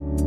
you